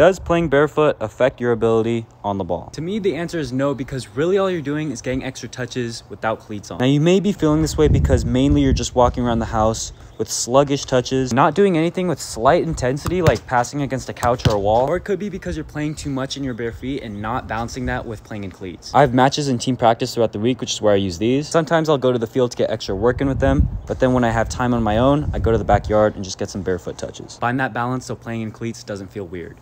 Does playing barefoot affect your ability on the ball? To me, the answer is no because really all you're doing is getting extra touches without cleats on. Now, you may be feeling this way because mainly you're just walking around the house with sluggish touches, not doing anything with slight intensity like passing against a couch or a wall. Or it could be because you're playing too much in your bare feet and not balancing that with playing in cleats. I have matches and team practice throughout the week, which is where I use these. Sometimes I'll go to the field to get extra work in with them, but then when I have time on my own, I go to the backyard and just get some barefoot touches. Find that balance so playing in cleats doesn't feel weird.